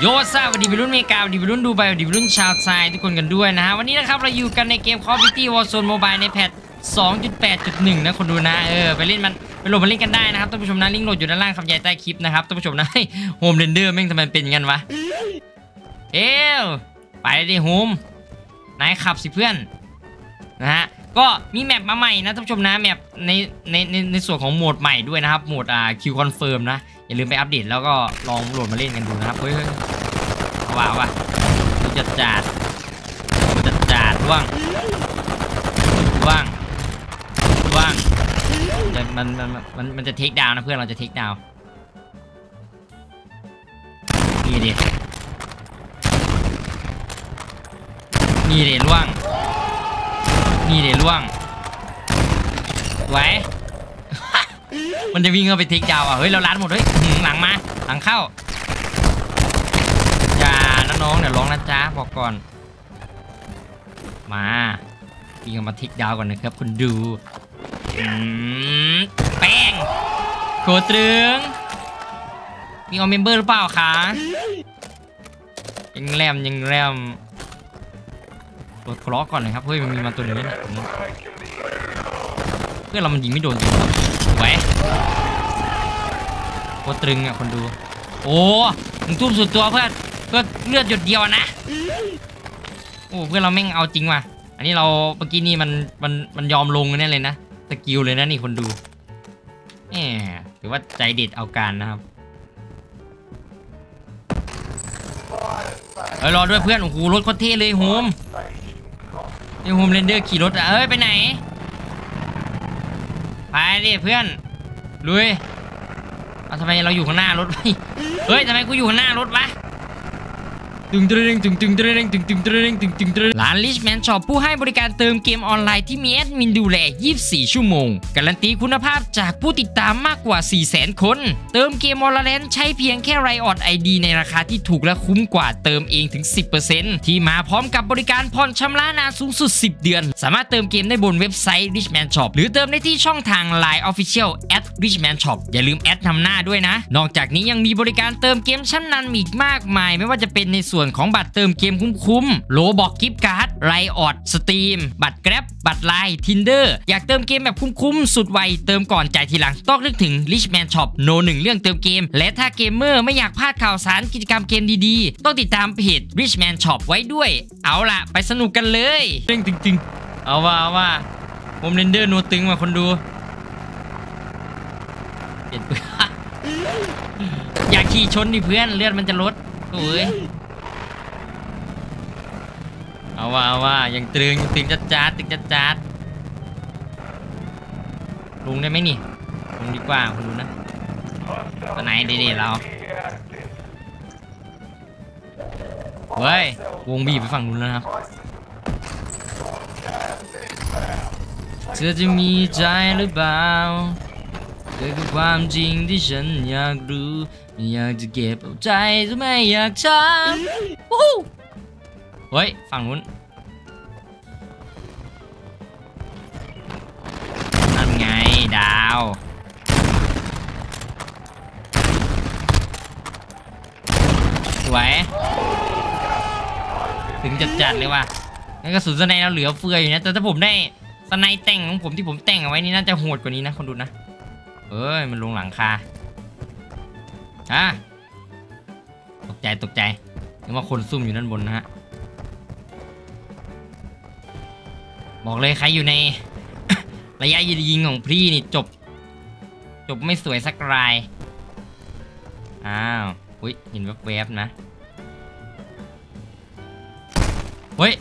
โยซ่าสวัสดีวัยรุ่นเมกาสวัสดีวัยรุ่นดูไบสวัสดีวัยรุ่นชาวไทยทุกคนกันด้วยนะฮะ วันนี้นะครับเราอยู่กันในเกม Call of Duty Warzone Mobile ใน patch 2.8.1 นะคนดูนะเออไปเล่นมันไปโหลดมาเล่นกันได้นะครับท่านผู้ชมนะลิงก์โหลดอยู่ด้านล่างคำบรรยายใต้คลิปนะครับท่านผู้ชมนะ Homelander แม่งทำไมเป็นงั้นวะเอ้วไปดิโฮมนายขับสิเพื่อนนะฮะก็มี map มาใหม่นะท่านผู้ชมนะ map ในในในในส่วนของโหมดใหม่ด้วยนะครับโหมดอ่า Kill Confirmed นะ อย่าลืมไปอัปเดตแล้วก็ลองโหลดมาเล่นกันดูนะครับเฮ้ยเฮ้ยเอาว่ะเอาว่ะดูจัดจัดดูจัดจัดว่างว่างว่างมันมันมันมันจะเทคดาวนะเพื่อนเราจะเทคดาวนี่ดินี่เดิล่วงนี่เดี๋ยวล่วงไหว มันจะวิ่งเข้าไปทิกดาวอะเฮ้ยเราล้านหมดเฮ้ยหลังมาหลังเข้าอย่านะน้องเดี๋ยวร้องนะจ๊ะบอกก่อน มาวิ่งมาทิกดาวก่อนนะครับคุณดูแป้งโคตรึงมีออมเมมเบอร์หรือเปล่าคะยังแรมยังแรมกดทะเลาะก่อนเลยครับเฮ้ยมันมีมาตัวนึงเนี่ยเพื่อนเรามันยิงไม่โดนจริงครับ ไหวโคตรตึงอะคนดู โอ้มึงทุ่มสุดตัวเพื่อนเพื่อเลือดหยดเดียวนะโอ้เพื่อนเราแม่งเอาจริงว่ะอันนี้เราเมื่อกี้นี่มันมันมันยอมลงแน่เลยนะสกิลเลยนะนี่คนดูแหมถือว่าใจเด็ดเอาการนะครับเอ้ยรอด้วยเพื่อนโอ้โหรถโคตรเท่เลยโฮมนี่ Homelander ขี่รถอะเอ้ยไปไหน ไปดิเพื่อนลุยเอาทำไมเราอยู่ข้างหน้ารถไปเฮ้ยทำไมกูอยู่ข้างหน้ารถวะ ตึงตึงตึงตึงตึงตึงตึงตึงตึงตึงตึงร้าน Richman Shop ผู้ให้บริการเติมเกมออนไลน์ที่มีแอดมินดูแล 24 ชั่วโมง การันตีคุณภาพจากผู้ติดตามมากกว่า 400,000 คน เติมเกมออนไลน์ใช้เพียงแค่ Riot ID ในราคาที่ถูกและคุ้มกว่าเติมเองถึง 10%ที่มาพร้อมกับบริการผ่อนชำระนานสูงสุด 10 เดือน สามารถเติมเกมได้บนเว็บไซต์ Richman Shop หรือเติมได้ที่ช่องทาง Line Official at Richman Shop อย่าลืมแอดนำหน้าด้วยนะ นอกจากนี้ยังมีบริการเติมเกมชั้นนำอีกมากมาย ไม่ว่าจะเป็นในส่วนของบัตรเติมเกมคุ้มๆ Roblox gift card Riot Steam บัตร Grab บัตร Line Tinder อยากเติมเกมแบบคุ้มๆสุดไวเติมก่อนจ่ายทีหลังต้องนึกถึง Richman Shop โนหนึ่งเรื่องเติมเกม และถ้าเกมเมอร์ไม่อยากพลาดข่าวสารกิจกรรมเกมดีๆ ต้องติดตามเพจ Richman Shop ไว้ด้วย เอาล่ะ ไปสนุกกันเลยตึงตึงตึงเอาว่าเอาว่า Homelander นัวตึงมาคนดูเปลี่ยนปืนอยากขี่ชนดิเพื่อนเลือดมันจะลดโอ้ย เอาว่าเอาว่ายังตรึงยังตึงจัดจัดตึงจัดจัดลงได้ไหมนี่ลงดีกว่าคุณดูนะตัวไหนเด็ดๆเราเฮ้ยวงบีบไปฝั่งนู้นแล้วนะครับเธอจะมีใจหรือเปล่าเธอคือความจริงที่ฉันอยากรู้ไม่อยากจะเก็บเอาใจจะไม่อยากช้ำวู้ฮู้ เฮ้ย ฝั่งนู้นนั่นไง ดาว สวย ถึงจัดจัดๆเลยว่ะงั้นกระสุนสไนเราเหลือเฟืออยู่นะ แต่ถ้าผมได้สไนแต่งของผมที่ผมแต่งเอาไว้นี่น่าจะโหดกว่านี้นะ คนดูนะ เอ้ย มันลงหลังคาอะตกใจตกใจนึกว่าคนซุ่มอยู่ด้านบนนะฮะ บอกเลยใครอยู่ใน ระยะยิงของพี่นี่จบ จบไม่สวยสักราย อ้าว อุ้ยเห็นแวบๆนะ เฮ้ย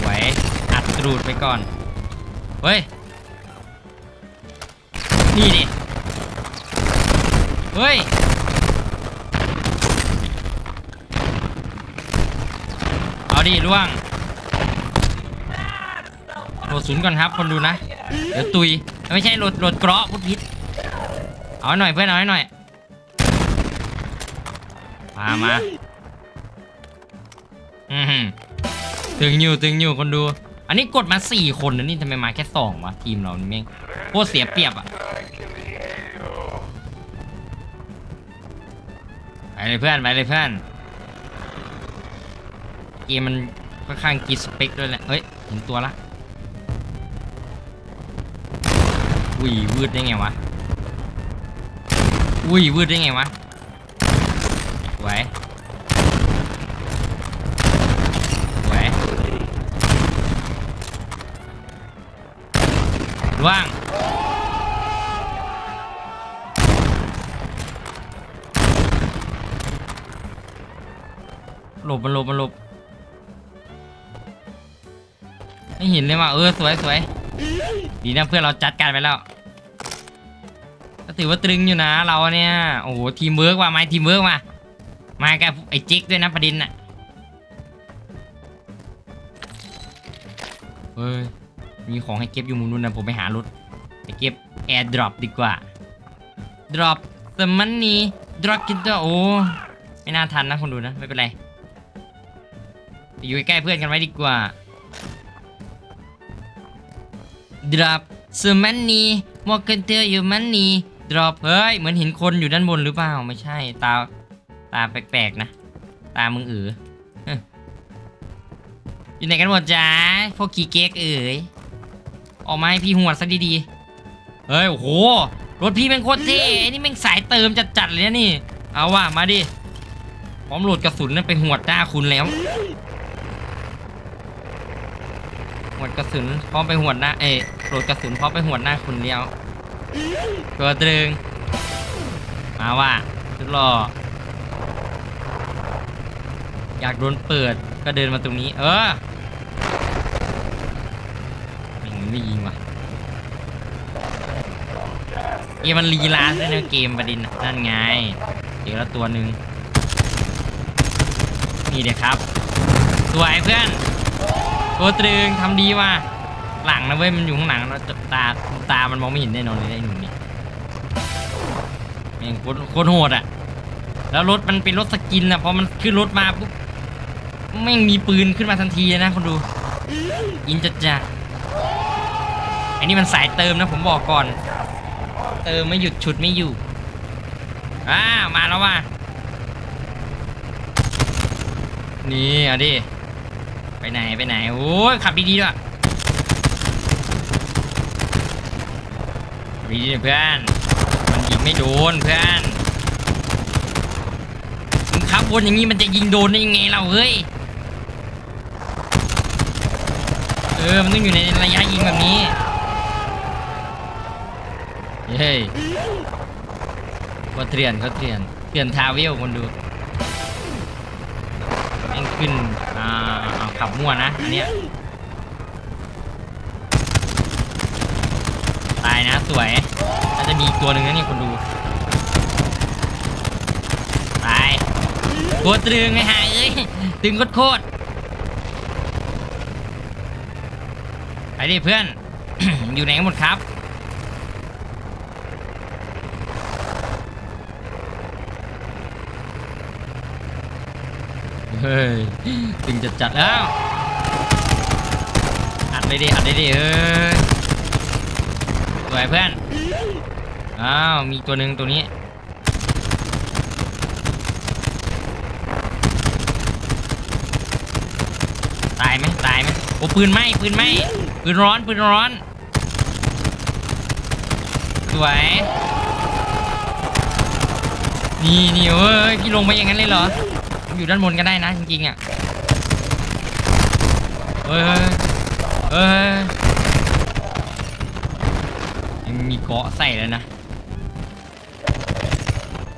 ไหวอัดตรูดไปก่อน เฮ้ย นี่ดิ เฮ้ย เอา ดิล่วงโหลดศูนย์ก่อนครับ คนดูนะ เดี๋ยวตุย ไม่ใช่โหลดโหลดเกราะพุทธิดเอาหน่อยเพื่อนเอาให้หน่อย มามาอือหือตึงอยู่ตึงอยู่คนดู อันนี้กดมาสี่คนนะนี่ทำไมมาแค่สองวะทีมเรานี่แม่งโคตรเสียเปรียบอะเลยเพื่อนไปเลยเพื่อน เกมมันค่อนข้างกินสเปคด้วยแหละเฮ้ยเห็นตัวละอุ้ยวืดได้ไงวะอุ้ยวืดได้ไงวะไหวไหวว่างหลบมันหลบมันหลบ ไม่เห็นเลยว่ะเออสวยสวยดีนะเพื่อนเราจัดการไปแล้วก็ถือว่าตึงอยู่นะเราเนี่ยโอ้โหทีมเวิร์กว่ะไม้ทีมเวิร์กว่ะมากับไอ้จิ๊กด้วยนะประเด็นน่ะเฮ้ยมีของให้เก็บอยู่มุมนู้นนะผมไปหารถไปเก็บ airdrop ดีกว่า drop some money drop กินตัวโอ้ไม่น่าทันนะคนดูนะไม่เป็นไรอยู่ใกล้เพื่อนกันไว้ดีกว่า drop สมันนี่มอกันเตอร์อยู่มันนี่ drop เฮ้ย เหมือนเห็นคนอยู่ด้านบนหรือเปล่า ไม่ใช่ ตา ตาแปลกๆนะ ตามึงเออเฮ้ยอยู่ไหนกันหมดจ้าพวกขี้เก๊กเอ๋ยออกมาให้พี่หวดซะดีๆ เฮ้ย โอ้โห รถพี่แม่งโคตรเท่ไอ้นี่แม่งสายเติมจัดๆเลยนี่ เอาว่ะ มาดิ พร้อมโหลดกระสุนนั่นไปหวจ้าคุณแล้ว ดกระสุนพร้อมไปหวหน้าเอยโหลดกระสุนพร้อมไปหวหน้าคุณเลี้ยวตัวตรึง มาว่าสุดหล่ออยากโดนเปิดก็เดินมาตรงนี้ เออไม่งไม่ยิงว่ะเกมมันลีลาด้วยนะเกมประเด็นนั่นไงเจอแล้วตัวหนึ่งนี่เดี๋ยวครับ สวยเพื่อน ตัวตรึงทำดีว่ะหลังนะเว้ยมันอยู่ข้างหลังเราจับตาตามันมองไม่เห็นแน่นอนเลยไอ้หนุ่มนี่แม่งโคตรโหดอะแล้วรถมันเป็นรถสกินอะพอมันขึ้นรถมาปุ๊บแม่งมีปืนขึ้นมาทันทีเลยนะคนดูยินจัดจ้ะไอ้นี่มันสายเติมนะผมบอกก่อน เติมไม่หยุดฉุดไม่อยู่อ้ามาแล้วว่ะนี่เอาดิ ไปไหนไปไหนโอ้ยขับดีๆด้วยดีๆเพื่อนมันยิงไม่โดนเพื่อนมึงขับวนอย่างนี้มันจะยิงโดนได้ยังไงเราเฮ้ยเออมันต้องอยู่ในระยะยิงแบบนี้เฮ้ยเขาเถื่อนเขาเถื่อนเถื่อนทาเวลคนดูแม่งขึ้น ขับมั่วนะอันเนี้ยตายนะสวยน่าจะมีอีกตัวหนึ่งนะนี่คนดูตายโคตรตรึงไงฮะเอ้ยตึงโคตรไปดิเพื่อน อยู่ไหนกันหมดครับ เฮ้ยตึงจัดจัดๆแล้วอัดเลยดิอัดเลยดิเอ้ยสวยเพื่อนอ้าวมีตัวหนึ่งตัวนี้ตายไหมตายไหมโอ้ปืนไหมปืนไหมปืนร้อนปืนร้อนสวยนี่นี่เอ้ยพี่ลงไปอย่างนั้นเลยเหรอ อยู่ด้านบนก็ได้นะจริงๆอะเฮ้ยเฮ้ยยังมีเกาะใส่แล้วนะ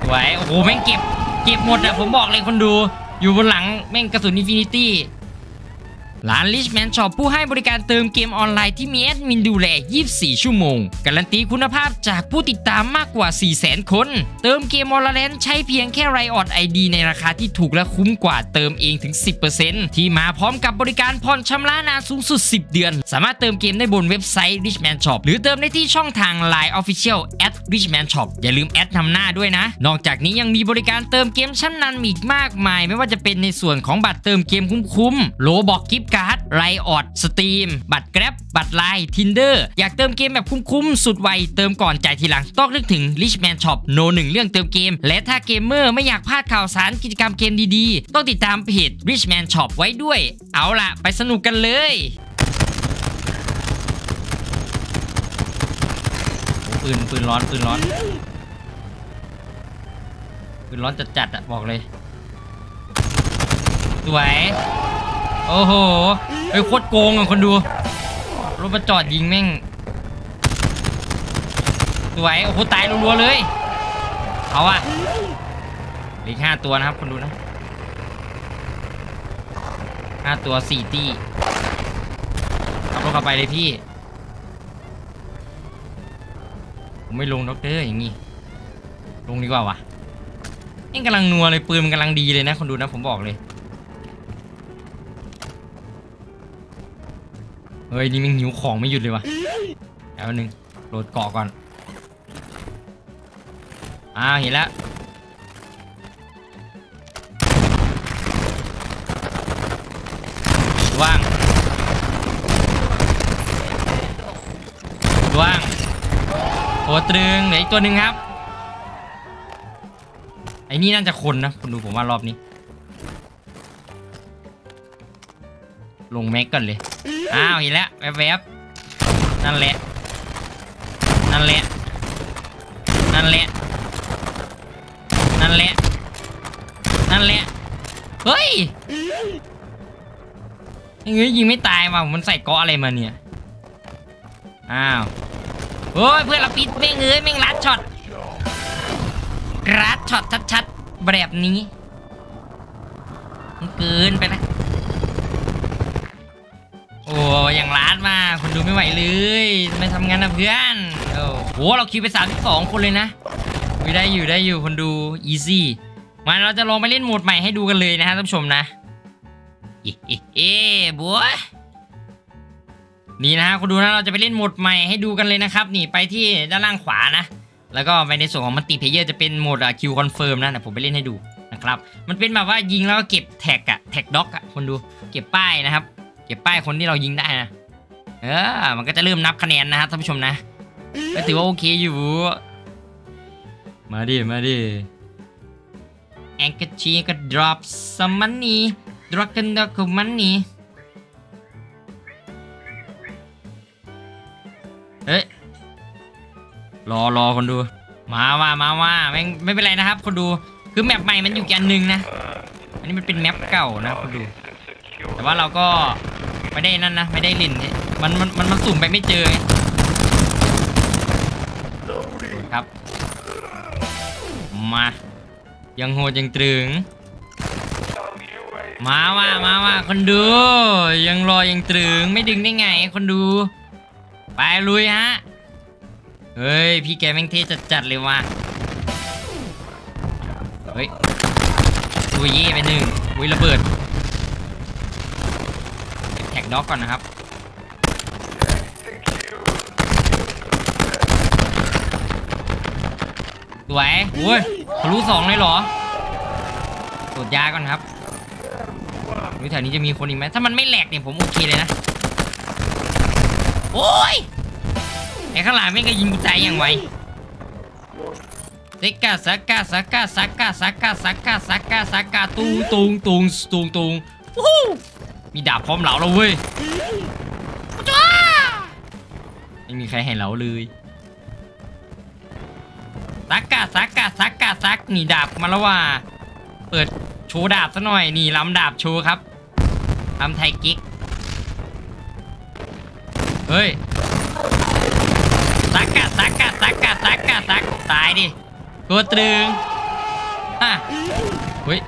สวยโอ้โหแม่งเก็บ เก็บหมดอะผมบอกเลยคนดู อยู่บนหลังแม่งกระสุน infinity ร้าน Richman Shop ผู้ให้บริการเติมเกมออนไลน์ที่มีแอดมินดูแล 24 ชั่วโมง การันตีคุณภาพจากผู้ติดตามมากกว่า 400,000 คน เติมเกมออนไลน์ใช้เพียงแค่ Riot ID ในราคาที่ถูกและคุ้มกว่าเติมเองถึง 10%ที่มาพร้อมกับบริการผ่อนชำระนานสูงสุด 10 เดือน สามารถเติมเกมได้บนเว็บไซต์ Richman Shop หรือเติมได้ที่ช่องทาง Line Official at Richman Shop อย่าลืมแอดนำหน้าด้วยนะ นอกจากนี้ยังมีบริการเติมเกมชั้นนำอีกมากมาย ไม่ว่าจะเป็นในส่วนของบัตรเติมเกมคุ้มๆ Roblox gift card Riot Steam บัตร Grab บัตร Line Tinder อยากเติมเกมแบบคุ้มๆ สุดไว เติมก่อนจ่ายทีหลัง ต้องนึกถึง Richman Shop โนหนึ่งเรื่องเติมเกม และถ้าเกมเมอร์ไม่อยากพลาดข่าวสารกิจกรรมเกมดีๆ ต้องติดตามเพจ Richman Shop ไว้ด้วย เอาล่ะ ไปสนุกกันเลยโอ้ปืนปืนร้อนปืนร้อนปืนร้อนจัดๆอะบอกเลยสวย โอ้โหไอ้ยโคตรโกงอะคนดู รถมาจอดยิงแม่ง สวย โอ้โห ตายรัวๆเลย เอาอะหลืออกห้าตัวนะครับคนดูนะห้าตัวสี่ตีขับรถเข้าไปเลยพี่ผมไม่ลงด็อกเตอร์อย่างงี้ ลงดีกว่าวะนี่กำลังนัวเลยปืนมันกำลังดีเลยนะคนดูนะผมบอกเลย เฮ้ยนี่มันหิวของไม่หยุดเลยวะแล้วหนึ่งโหลดเกราะก่อนอ้าวเห็นแล้วว่างว่างโอตรึงเหลืออีกตัวหนึ่งครับไอ้นี่น่าจะคนนะคุณดูผมว่ารอบนี้ ลงแม็กก่อนเลย อ้าวเห็นแล้วแวบๆนั่นแหละ นั่นแหละ นั่นแหละ นั่นแหละ นั่นแหละ เฮ้ยเฮ้ยยิงไม่ตายว่ะมันใส่เกาะอะไรมาเนี่ย อ้าวเฮ้ยเพื่อนเราปิดแม่งเอ้ยแม่งรัดช็อตรัดช็อตชัดๆแบบนี้มันเกินไปนะ อ้ย่างร้านมาคนดูไม่ไหวเลยไม่ทำงานนะเพื่อนโอ้โหเราคิวไป32 คนเลยนะไม่ได้อยู่ได้อยู่คนดู easy มาเราจะลองไปเล่นโหมดใหม่ให้ดูกันเลยนะฮะท่านผู้ชมนะเอ๊ะบัวนี่นะฮะคนดูนะเราจะไปเล่นโหมดใหม่ให้ดูกันเลยนะครับ นี่ไปที่ด้านล่างขวานะ แล้วก็ไปในส่วนของ multiplayer จะเป็นโหมด Kill Confirmed นะเดี๋ยวผมไปเล่นให้ดูนะครับ มันเป็นแบบว่ายิงแล้วก็เก็บ tag อะ tag dog อะคนดูเก็บป้ายนะครับ เก็บป้ายคนที่เรายิงได้นะเออ มันก็จะเริ่มนับคะแนนนะครับท่านผู้ชมนะก็ถือว่าโอเคอยู่ มาดิ มาดิแองเกชีก็ drop some money drop กันดอก money เฮ้ยรอรอคนดู มาว่ามาว่าไม่ไม่เป็นไรนะครับ คนดู คือแมปใหม่มันอยู่แกนหนึ่งนะ อันนี้มันเป็นแมปเก่านะคนดู แต่ว่าเราก็ ไม่ได้นั่นนะ ไม่ได้ลินมันมันมันมันสุ่มไปไม่เจอครับ มา ยังโหดยังตรึง มาว่ามาว่าคนดู ยังรอยังตรึงไม่ดึงได้ไงคนดู ไปลุยฮะ เฮ้ย พี่แกแม่งเท่จัดเลยว่ะ เฮ้ยตัวเย่ไปหนึ่งอุ้ยระเบิด แท็อกก่อนนะครับ สวยโอ้ยทะลุสองเลยเหรอตรวจยาก่อนครับดูแถวนี้จะมีคนอีกไหมถ้ามันไม่แหลกเนี่ยผมโอเคเลยนะ โอ้ยไอ้ข้างหลังไม่งก็ยิงใจอย่างไวเซกาสักกาสักกาสักกาสักกาสักกาสักกาสักกาตูงตูงตูงตูงตูงวู้ฮู้ มีดาบพร้อมเหลาแล้วเว้ยจ้าไม่มีใครเห็นเหลาเลยสักกาสักกาสักกาสักนี่ดาบมาแล้วว่า เปิดโชว์ดาบซะหน่อยนี่ลำดาบโชว์ครับทำไทยกิ๊กเฮ้ยสักกะสักกะสักกะสักกะสักตายดิตัวตรึงฮะเฮ้ย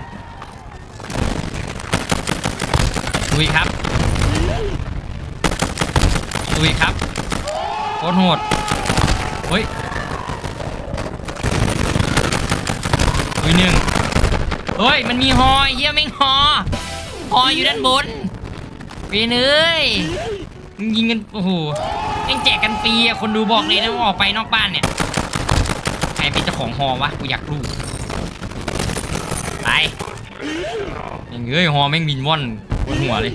ตุยครับตุยครับโคตรโหดเฮ้ยตุยหนึ่งเฮ้ย มันมีฮอไอ้เฮียไม่งฮอฮออยู่ด้านบนเวนเอ้ยยิงกันโอ้โหแม่งแจกกันฟรีอะคนดูบอกเลยนะว่าออกไปนอกบ้านเนี่ยใครเป็นเจ้าของฮอวะกูอยากรู้ไปยังเอ้ยฮอแม่งบินว่อน บนหัวเลย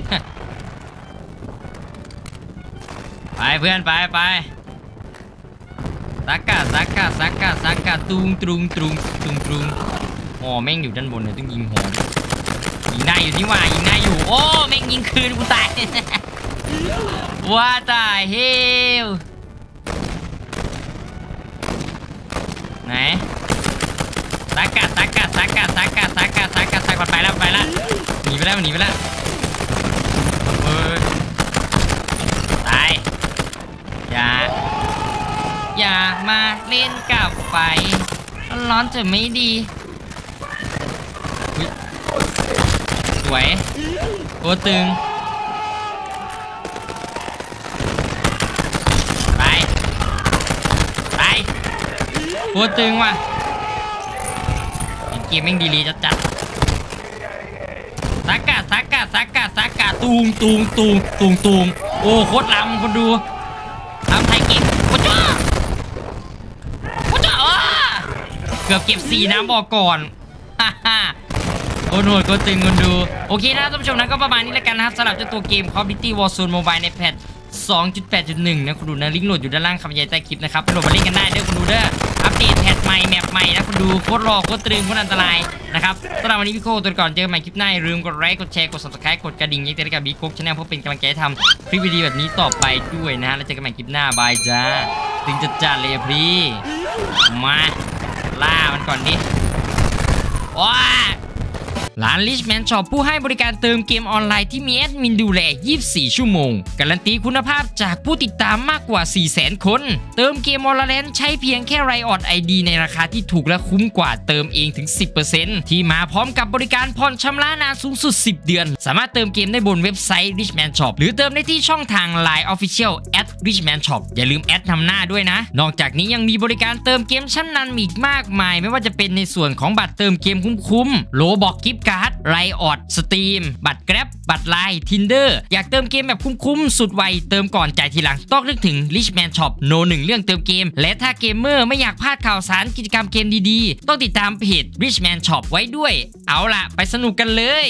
ไปเพื่อนไปไปสักกะสักกะสักกะสักกะตุงตรุงตรุงตุงตรุงหอแม่งอยู่ด้านบนเนี่ยต้องยิงหอยิงได้อยู่นี่ว่ายิงได้อยู่ โอ้แม่งยิงคืนกูตายว่าตายเฮลไหนสักกะสักกะสักกะสักกะสักกะสักกะสักกะไปแล้วไปแล้วหนีไปแล้วหนีไปแล้ว ตาย อย่า อย่ามาเล่นกับไฟ ร้อนจะไม่ดีอุ๊ยสวยตัวตึง ไป ไปตัวตึงว่ะเกมแม่งดีลีจัดจัด สักกะสักกะสักกะสักกะตูงตูงตูงตูงตูงโอ้โคตรลำคนดูทำไทยเก็บกูจ้ากูจ้าอ้าเกือบเก็บสีน้ำบอกก่อนฮ่าฮ่าโอนโหดก็ตึงคนดู โอเคนะท่านผู้ชมนะก็ประมาณนี้แล้วกันนะครับสำหรับเจ้าตัวเกม Call of Duty Warzone Mobile ในแพท2.8.1 นะคุณดูนะลิงก์โหลดอยู่ด้านล่างคำบรรยายใต้คลิปนะครับโหลดมาเล่นกันได้เด้อคุณดูเด้ออัปเดตแพทใหม่แมปใหม่ ดูโคตรรอโคตรตรึงโคตรอันตรายนะครับสำหรับวันนี้พี่โคตัวก่อนเจอกันใหม่คลิปหน้าลืมกดไลค์กดแชร์กด subscribe กดกระดิ่งยังติดกับบิ๊กโคกชาแนลเพื่อเป็นกำลังใจทำคลิปวิดีโอแบบนี้ต่อไปด้วยนะฮะแล้วเจอกันใหม่คลิปหน้าบายจ้าถึงจะจัดเลยพี่มาล่ามันก่อนดิว้า ร้าน Richman Shop ผู้ให้บริการเติมเกมออนไลน์ที่มีแอดมินดูแล 24 ชั่วโมง การันตีคุณภาพจากผู้ติดตามมากกว่า 400,000 คน เติมเกมออนไลน์ใช้เพียงแค่ไรออดไอดีในราคาที่ถูกและคุ้มกว่าเติมเองถึง 10%ที่มาพร้อมกับบริการผ่อนชำระนานสูงสุด 10 เดือน สามารถเติมเกมได้บนเว็บไซต์ Richman Shop หรือเติมได้ที่ช่องทาง Line Official at Richman Shop อย่าลืมแอดนำหน้าด้วยนะ นอกจากนี้ยังมีบริการเติมเกมชั้นนำอีกมากมาย ไม่ว่าจะเป็นในส่วนของบัตรเติมเกมคุ้มๆ Roblox gift card Riot Steam บัตร Grab บัตร Line Tinder อยากเติมเกมแบบคุ้มๆ สุดไว เติมก่อนจ่ายทีหลัง ต้องนึกถึง Richman Shop โนหนึ่งเรื่องเติมเกม และถ้าเกมเมอร์ไม่อยากพลาดข่าวสารกิจกรรมเกมดีๆ ต้องติดตามเพจ Richman Shop ไว้ด้วย เอาล่ะ ไปสนุกกันเลย